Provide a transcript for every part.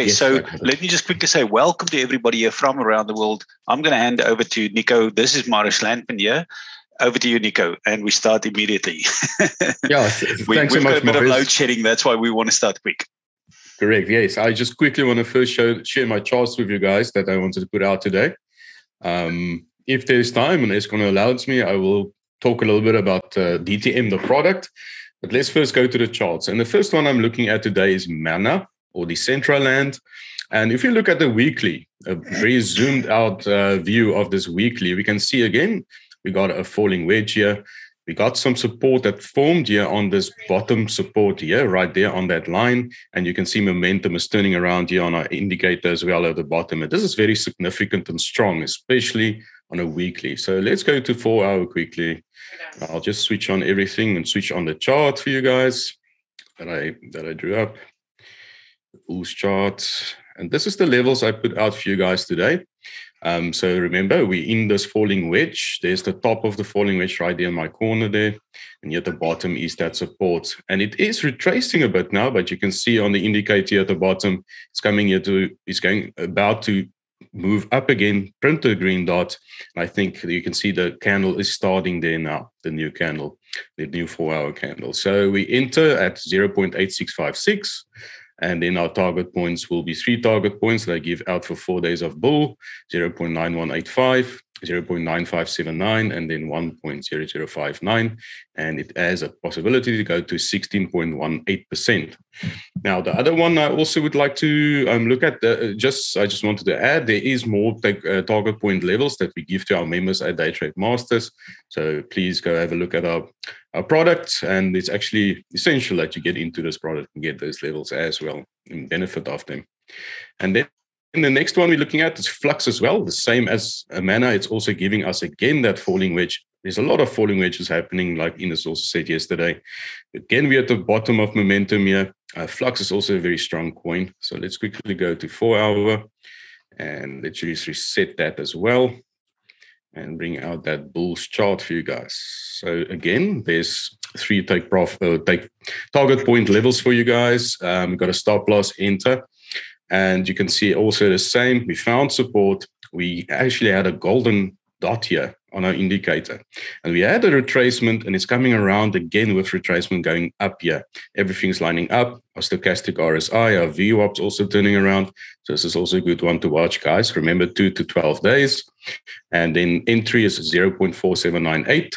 Okay, yes, so let me just quickly say welcome to everybody here from around the world. I'm going to hand over to Nico. This is Marius Landman here. Over to you, Nico, and we start immediately. yes, we, thanks so much, a bit of load shedding. That's why we want to start quick. Correct. Yes, I just quickly want to first show share my charts with you guys that I wanted to put out today. Um, if there's time and it's going to allow me, I will talk a little bit about uh, DTM, the product. But let's first go to the charts. And the first one I'm looking at today is Mana or Decentraland. And if you look at the weekly, a very zoomed out uh, view of this weekly, we can see again, we got a falling wedge here. We got some support that formed here on this bottom support here, right there on that line. And you can see momentum is turning around here on our indicator as well at the bottom. And this is very significant and strong, especially on a weekly. So let's go to four hour quickly. I'll just switch on everything and switch on the chart for you guys that I that I drew up. Bulls chart. And this is the levels I put out for you guys today. Um, so remember, we're in this falling wedge. There's the top of the falling wedge right there in my corner there. And yet the bottom is that support. And it is retracing a bit now, but you can see on the indicator at the bottom, it's coming here to, it's going about to move up again, print the green dot. I think you can see the candle is starting there now, the new candle, the new four hour candle. So we enter at 0.8656. And then our target points will be three target points that I give out for four days of bull 0.9185, 0.9579, and then 1.0059. And it has a possibility to go to 16.18%. Now, the other one I also would like to um, look at, uh, just I just wanted to add, there is more uh, target point levels that we give to our members at Day Trade Masters. So please go have a look at our a product and it's actually essential that you get into this product and get those levels as well and benefit of them and then in the next one we're looking at is flux as well the same as a mana it's also giving us again that falling wedge. There's a lot of falling wedges happening like Ines also said yesterday. Again we're at the bottom of momentum here. Uh, flux is also a very strong coin. So let's quickly go to four hour and let's just reset that as well and bring out that bulls chart for you guys. So again, there's three take profit, uh, take target point levels for you guys. Um, we've got a stop loss enter, and you can see also the same. We found support. We actually had a golden dot here on our indicator. And we had a retracement and it's coming around again with retracement going up here. Everything's lining up. Our stochastic RSI, our VWAP's also turning around. So this is also a good one to watch, guys. Remember, two to 12 days. And then entry is 0.4798.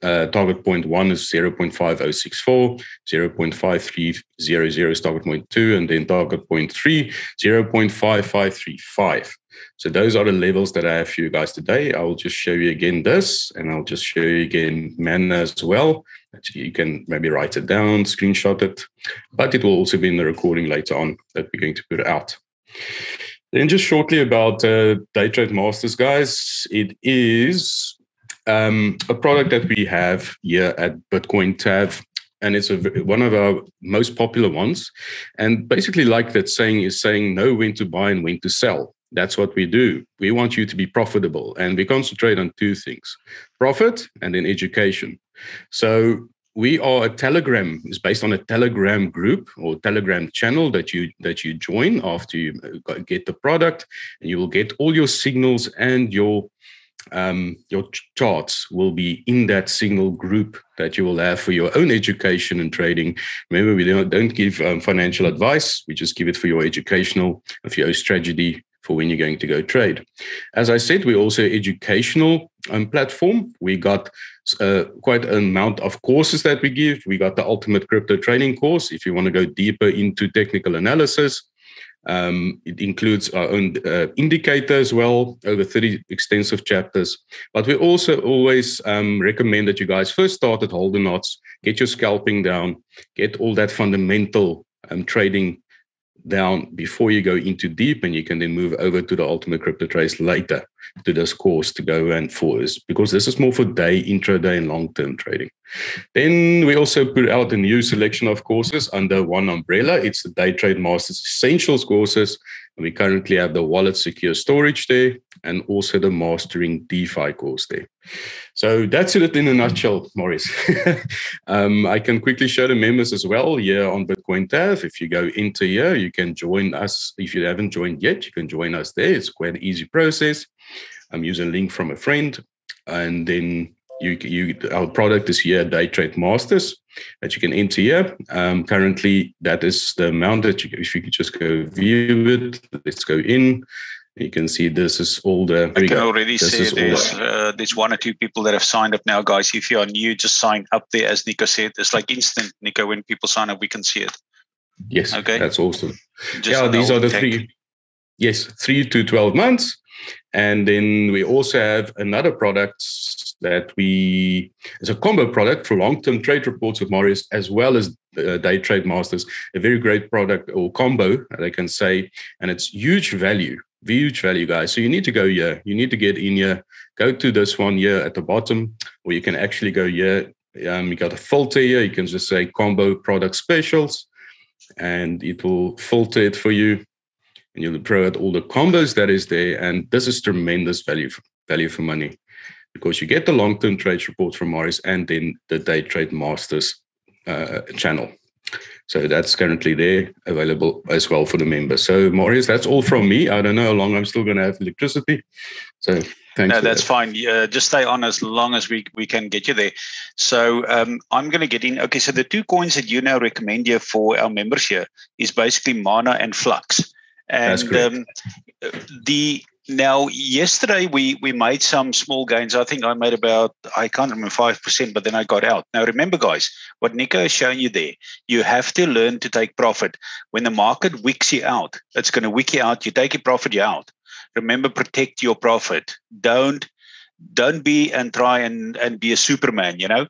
Uh, target point one is 0.5064, 0.5300 is target point two, and then target point three, 0.5535. So those are the levels that I have for you guys today. I will just show you again this, and I'll just show you again mana as well. Actually, you can maybe write it down, screenshot it, but it will also be in the recording later on that we're going to put out. Then just shortly about uh, Day Trade Masters, guys. It is um, a product that we have here at Bitcoin TAF and it's a, one of our most popular ones. And basically, like that saying is saying know when to buy and when to sell. That's what we do. We want you to be profitable, and we concentrate on two things: profit and then education. So we are a telegram is based on a telegram group or telegram channel that you that you join after you get the product and you will get all your signals and your um, your charts will be in that single group that you will have for your own education and trading. Remember, we don't, don't give um, financial advice. We just give it for your educational, for your strategy for when you're going to go trade. As I said, we're also educational um, platform. We got uh, quite an amount of courses that we give. We got the Ultimate Crypto Training course. If you want to go deeper into technical analysis, um, it includes our own uh, indicator as well, over 30 extensive chapters. But we also always um, recommend that you guys first start at Holden Knots, get your scalping down, get all that fundamental um, trading down before you go into deep, and you can then move over to the ultimate crypto trades later to this course to go and for this because this is more for day, intraday, and long term trading. Then we also put out a new selection of courses under one umbrella. It's the Day Trade Masters Essentials courses. We currently have the Wallet Secure Storage there and also the Mastering DeFi course there. So that's it in a nutshell, Marius. um, I can quickly show the members as well here on Bitcoin TAF. If you go into here, you can join us. If you haven't joined yet, you can join us there. It's quite an easy process. I'm using a link from a friend. And then you, you our product is here, Day Trade Masters, that you can enter here. Um, currently, that is the amount that you, if you could just go view it, let's go in. You can see this is all the. I can already see there's uh, there's one or two people that have signed up now, guys. If you are new, just sign up there. As Nico said, it's like instant, Nico. When people sign up, we can see it. Yes. Okay. That's awesome. Just yeah, these are the tech. three. Yes, three to twelve months, and then we also have another product that we is a combo product for long-term trade reports with Marius as well as uh, day trade masters. A very great product or combo, they can say, and it's huge value huge value, guys. So you need to go here. You need to get in here. Go to this one here at the bottom, or you can actually go here. Um, you got a filter here. You can just say combo product specials, and it will filter it for you. And you'll provide all the combos that is there. And this is tremendous value for, value for money because you get the long-term trades report from Marius and then the day trade masters uh, channel. So that's currently there available as well for the members. So Marius, that's all from me. I don't know how long I'm still going to have electricity. So thanks. No, that's that. fine. Uh, just stay on as long as we, we can get you there. So um, I'm going to get in. Okay, so the two coins that you now recommend here for our members here is basically Mana and Flux. And um, the now, yesterday we we made some small gains. I think I made about I can't remember five percent, but then I got out. Now, remember, guys, what Nico is showing you there. You have to learn to take profit. When the market wicks you out, it's going to wick you out. You take your profit, you're out. Remember, protect your profit. Don't don't be and try and and be a superman. You know.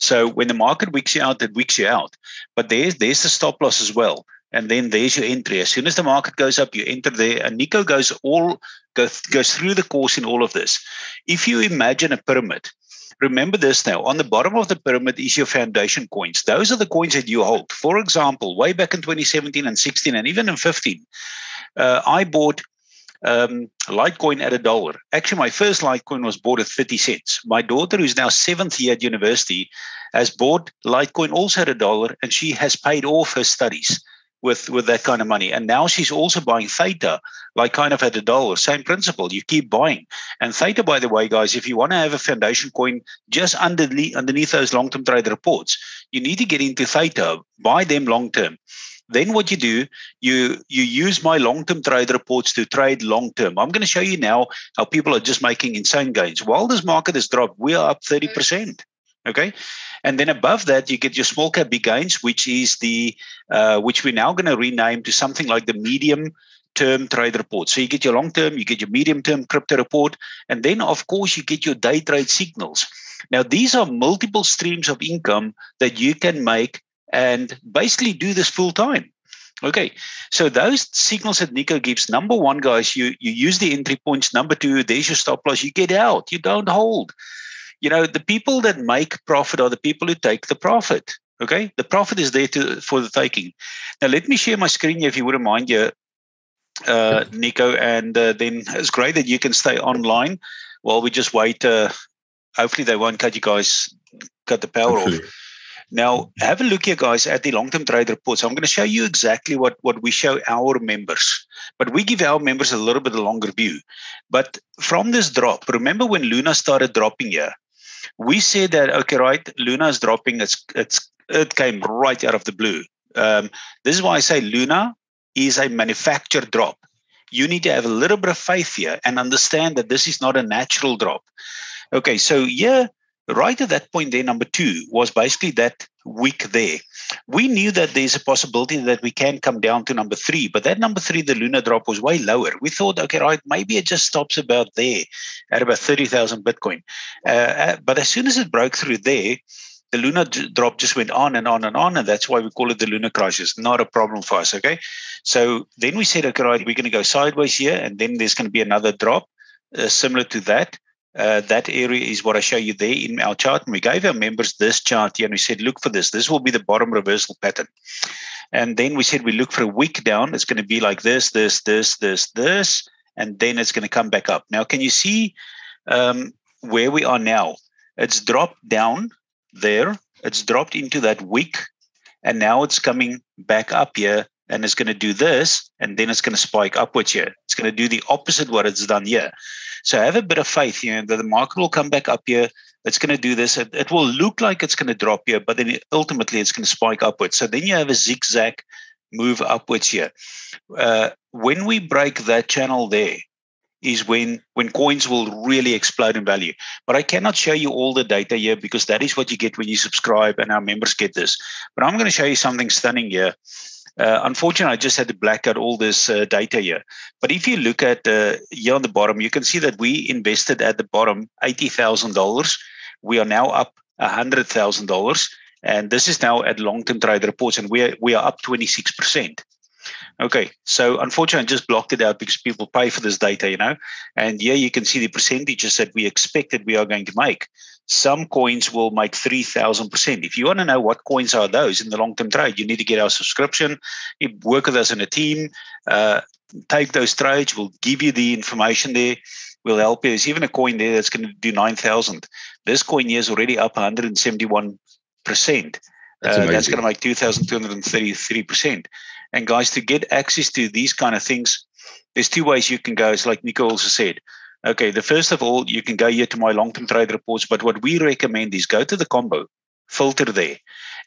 So when the market wicks you out, it wicks you out. But there's there's the stop loss as well and then there's your entry. As soon as the market goes up, you enter there. And Nico goes all goes, goes through the course in all of this. If you imagine a pyramid, remember this now. On the bottom of the pyramid is your foundation coins. Those are the coins that you hold. For example, way back in 2017 and 16 and even in 15, uh, I bought um, Litecoin at a dollar. Actually, my first Litecoin was bought at 30 cents. My daughter, who's now seventh year at university, has bought Litecoin also at a dollar, and she has paid off her studies with with that kind of money. And now she's also buying Theta, like kind of at a dollar. Same principle. You keep buying. And Theta, by the way, guys, if you want to have a foundation coin just underneath underneath those long-term trade reports, you need to get into Theta, buy them long-term. Then what you do, you you use my long-term trade reports to trade long-term. I'm going to show you now how people are just making insane gains. While this market has dropped, we are up 30%. Okay. And then above that, you get your small cap big gains, which is the uh, which we're now going to rename to something like the medium term trade report. So you get your long term, you get your medium term crypto report, and then of course you get your day trade signals. Now these are multiple streams of income that you can make and basically do this full time. Okay, so those signals that Nico gives, number one, guys, you you use the entry points. Number two, there's your stop loss. You get out. You don't hold you know the people that make profit are the people who take the profit Okay, the profit is there to, for the taking. Now, let me share my screen here, if you wouldn't mind, here, uh, Nico, and uh, then it's great that you can stay online while we just wait. Uh, hopefully, they won't cut you guys cut the power hopefully. off. Now, have a look here, guys, at the long-term trade reports. I'm going to show you exactly what, what we show our members. But we give our members a little bit of longer view. But from this drop, remember when Luna started dropping here, we said that, okay, right, Luna is dropping. It's, it's, it came right out of the blue. Um, this is why I say Luna is a manufactured drop. You need to have a little bit of faith here and understand that this is not a natural drop. Okay, so yeah, right at that point there, number two was basically that week there. We knew that there's a possibility that we can come down to number three, but that number three, the Luna drop was way lower. We thought, okay, right, maybe it just stops about there at about 30,000 Bitcoin. Uh, uh, but as soon as it broke through there, the Luna drop just went on and on and on, and that's why we call it the Luna crisis. Not a problem for us, okay? So then we said, okay, right, we're going to go sideways here, and then there's going to be another drop uh, similar to that. Uh, that area is what I show you there in our chart. And we gave our members this chart here and we said, look for this. This will be the bottom reversal pattern. And then we said we look for a wick down. It's going to be like this, this, this, this, this, and then it's going to come back up. Now, can you see um, where we are now? It's dropped down there. It's dropped into that wick, and now it's coming back up here and it's going to do this, and then it's going to spike upwards here. It's going to do the opposite what it's done here. So have a bit of faith you know that the market will come back up here. It's going to do this. It, it will look like it's going to drop here, but then ultimately it's going to spike upwards. So then you have a zigzag move upwards here. Uh, when we break that channel there, is when when coins will really explode in value. But I cannot show you all the data here because that is what you get when you subscribe, and our members get this. But I'm going to show you something stunning here. Uh, unfortunately, I just had to black out all this uh, data here. But if you look at uh, here on the bottom, you can see that we invested at the bottom $80,000. We are now up $100,000. And this is now at long-term trade reports, and we are, we are up 26%. Okay, so unfortunately, I just blocked it out because people pay for this data, you know. And here you can see the percentages that we expected we are going to make. Some coins will make 3,000%. If you want to know what coins are those in the long term trade, you need to get our subscription, you work with us in a team, uh, take those trades, we'll give you the information there. We'll help you. There's even a coin there that's going to do 9,000. This coin here is already up 171%. That's, uh, that's going to make 2,233%. And guys, to get access to these kind of things, there's two ways you can go. It's like Nico also said. Okay, the first of all, you can go here to my long-term trade reports, but what we recommend is go to the combo, filter there,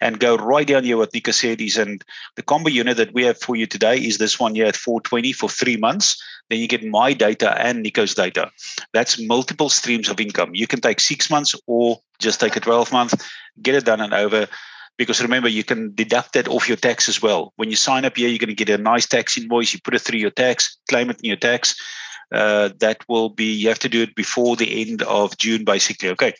and go right down here what Nico said is, and the combo unit that we have for you today is this one here at 420 for three months. Then you get my data and Nico's data. That's multiple streams of income. You can take six months or just take a 12 month, get it done and over because remember you can deduct that off your tax as well when you sign up here you're going to get a nice tax invoice you put it through your tax claim it in your tax uh, that will be you have to do it before the end of june basically okay?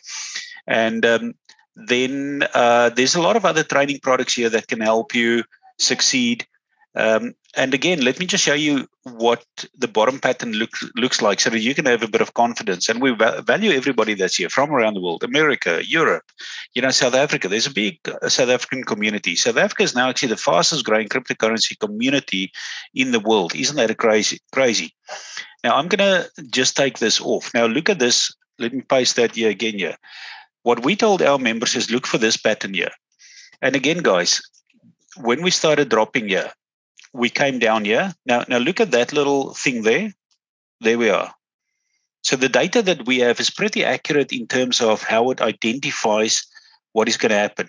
And um, then uh, there's a lot of other training products here that can help you succeed um, and again, let me just show you what the bottom pattern looks looks like so that you can have a bit of confidence. And we value everybody that's here from around the world, America, Europe, you know, South Africa. There's a big uh, South African community. South Africa is now actually the fastest growing cryptocurrency community in the world. Isn't that a crazy? Crazy. Now I'm gonna just take this off. Now look at this. Let me paste that here again here. What we told our members is look for this pattern here. And again, guys, when we started dropping here, we came down here. Now, now look at that little thing there. There we are. So the data that we have is pretty accurate in terms of how it identifies what is going to happen.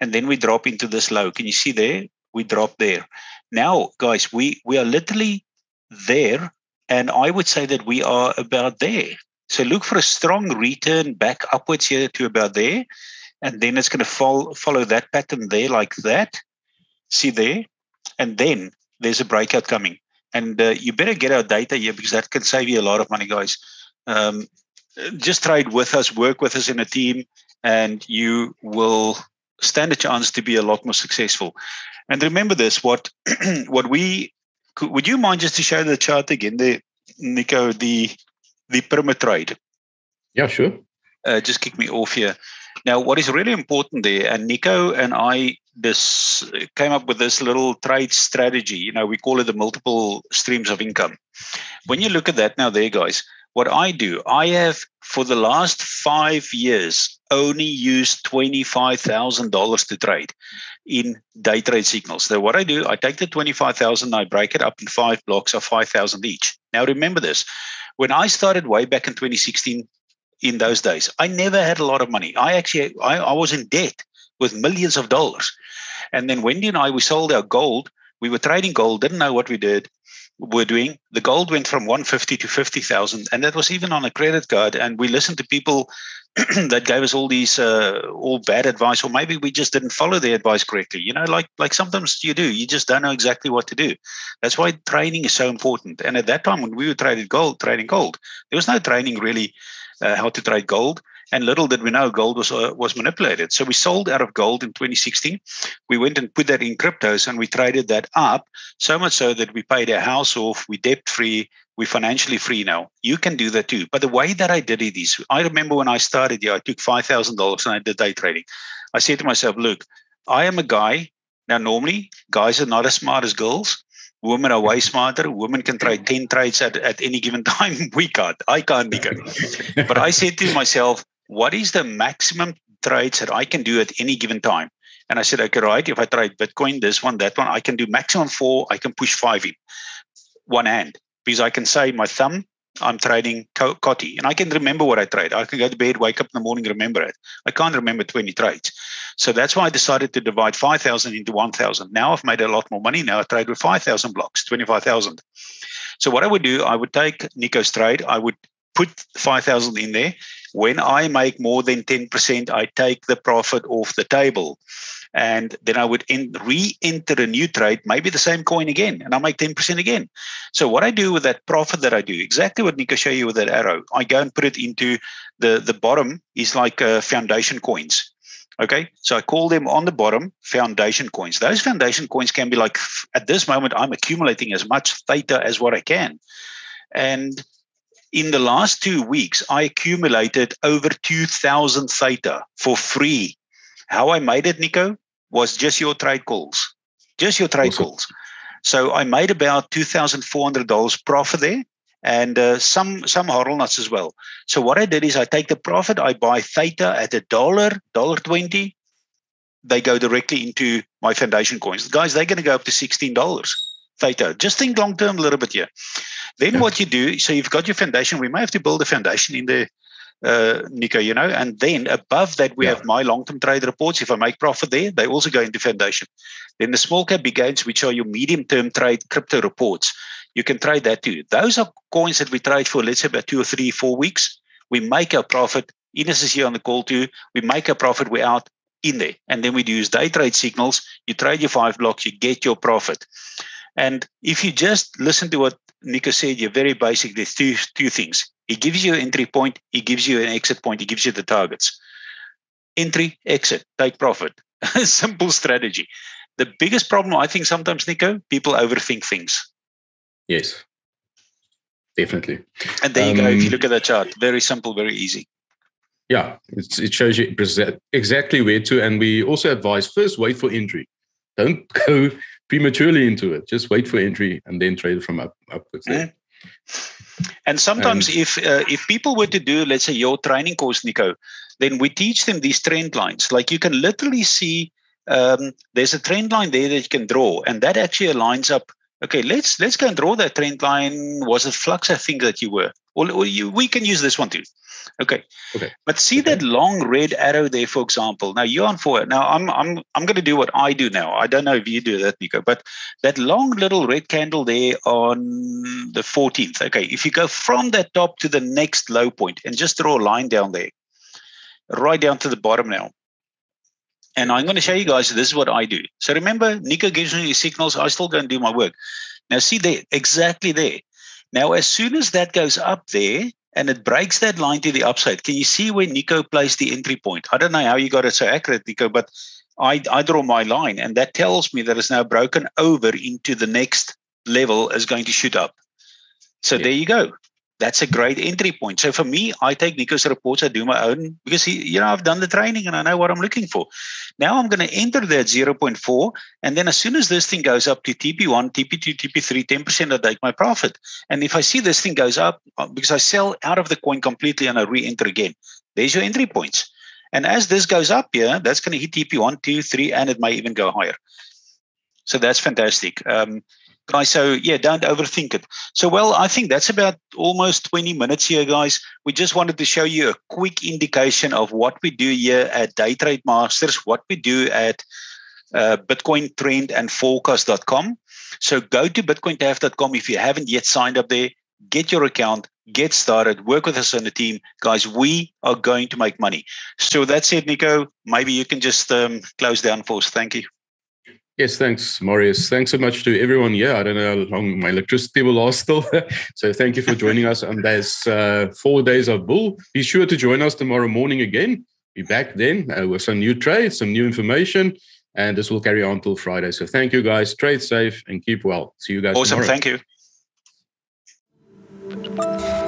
And then we drop into this low. Can you see there? We drop there. Now, guys, we, we are literally there. And I would say that we are about there. So look for a strong return back upwards here to about there. And then it's going to follow, follow that pattern there like that. See there? And then there's a breakout coming. And uh, you better get our data here because that can save you a lot of money, guys. Um, just trade with us, work with us in a team, and you will stand a chance to be a lot more successful. And remember this: what what we could, would you mind just to show the chart again, the Nico, the the pyramid trade? Yeah, sure. Uh, just kick me off here. Now, what is really important there, and Nico and I this came up with this little trade strategy. You know, we call it the multiple streams of income. When you look at that now, there, guys, what I do, I have for the last five years only used $25,000 to trade in day trade signals. So what I do, I take the 25,000, I break it up in five blocks of 5,000 each. Now remember this, when I started way back in 2016, in those days, I never had a lot of money. I actually, I, I was in debt with millions of dollars. And then Wendy and I, we sold our gold. We were trading gold, didn't know what we did were doing. The gold went from 150 to 50,000, and that was even on a credit card. And we listened to people that gave us all these uh, all bad advice, or maybe we just didn't follow their advice correctly. You know, like like sometimes you do, you just don't know exactly what to do. That's why training is so important. And at that time, when we were trading gold, trading gold, there was no training really uh, how to trade gold. And little did we know gold was uh, was manipulated. So we sold out of gold in 2016. We went and put that in cryptos and we traded that up so much so that we paid our house off. We debt free. We're financially free now. You can do that too. But the way that I did it is, I remember when I started, yeah, I took five thousand dollars and I did day trading. I said to myself, look, I am a guy. Now, normally, guys are not as smart as girls women are way smarter. Women can trade 10 trades at, at any given time. We can't. I can't, Nico. but I said to myself, what is the maximum trades that I can do at any given time? And I said, okay, right, if I trade Bitcoin, this one, that one, I can do maximum four, I can push five in one hand because I can say my thumb, I'm trading COTI and I can remember what I trade. I can go to bed, wake up in the morning, remember it. I can't remember 20 trades. So that's why I decided to divide 5,000 into 1,000. Now I've made a lot more money. Now I trade with 5,000 blocks, 25,000. So what I would do, I would take Nico's trade, I would put 5,000 in there. When I make more than 10%, I take the profit off the table. And then I would re enter a new trade, maybe the same coin again, and I make 10% again. So, what I do with that profit that I do, exactly what Nico showed you with that arrow, I go and put it into the, the bottom is like uh, foundation coins. Okay, so I call them on the bottom foundation coins. Those foundation coins can be like at this moment, I'm accumulating as much theta as what I can. And in the last two weeks, I accumulated over 2,000 theta for free. How I made it, Nico, was just your trade calls, just your trade awesome. calls. So I made about $2,400 profit there and uh, some some nuts as well. So what I did is I take the profit, I buy theta at a dollar, dollar twenty. They go directly into my foundation coins. Guys, they're going to go up to sixteen dollars theta. Just think long term a little bit here. Then yeah. what you do, so you've got your foundation. We may have to build a foundation in there, uh, Nico, you know, and then above that, we yeah. have my long term trade reports. If I make profit there, they also go into foundation. Then the small cap big gains, which are your medium term trade crypto reports, you can trade that too. Those are coins that we trade for, let's say, about two or three, four weeks. We make our profit. Ines is here on the call too. We make our profit. We're out in there. And then we use day trade signals. You trade your five blocks, you get your profit. And if you just listen to what Nico said, you're very basic. There's two, two things. He gives you an entry point, he gives you an exit point, he gives you the targets. Entry, exit, take profit. Simple strategy. The biggest problem, I think, sometimes, Nico, people overthink things. Yes, definitely. And there you um, go. If you um, look at that chart, very simple, very easy. Yeah, it shows you exactly where to. And we also advise first wait for entry. Don't go prematurely into it. Just wait for entry and then trade from up upwards. Mm. And sometimes, if uh, if people were to do, let's say, your training course, Nico, then we teach them these trend lines. Like you can literally see um, there's a trend line there that you can draw, and that actually aligns up. Okay, let's let's go and draw that trend line. Was it flux? I think that you were, or, or you, we can use this one too. Okay. Okay. But see okay. that long red arrow there, for example. Now you're on four. Now I'm I'm I'm going to do what I do now. I don't know if you do that, Nico, but that long little red candle there on the 14th. Okay. If you go from that top to the next low point and just draw a line down there, right down to the bottom now. And I'm going to show you guys this is what I do. So remember, Nico gives me signals. I still go and do my work. Now see there, exactly there. Now, as soon as that goes up there, and it breaks that line to the upside. Can you see where Nico placed the entry point? I don't know how you got it so accurate, Nico, but I, I draw my line, and that tells me that it's now broken over into the next level is going to shoot up. So yeah. there you go. That's a great entry point. So for me, I take Nico's reports, I do my own because he, you know I've done the training and I know what I'm looking for. Now I'm going to enter that 0.4, and then as soon as this thing goes up to TP1, TP2, TP3, 10% I take my profit. And if I see this thing goes up uh, because I sell out of the coin completely and I re-enter again, there's your entry points. And as this goes up here, that's going to hit TP1, 2, 3, and it may even go higher. So that's fantastic. Um, guys. So yeah, don't overthink it. So well, I think that's about almost 20 minutes here, guys. We just wanted to show you a quick indication of what we do here at Day Trade Masters, what we do at uh, Bitcoin Trend and Forecast.com. So go to BitcoinTAF.com if you haven't yet signed up there. Get your account, get started, work with us on the team. Guys, we are going to make money. So that's it, Nico. Maybe you can just um, close down for us. Thank you. Yes, thanks, Marius. Thanks so much to everyone. Yeah, I don't know how long my electricity will last still. so thank you for joining us on this uh, four days of bull. Be sure to join us tomorrow morning again. Be back then uh, with some new trades, some new information, and this will carry on till Friday. So thank you, guys. Trade safe and keep well. See you guys. Awesome. Tomorrow. Thank you.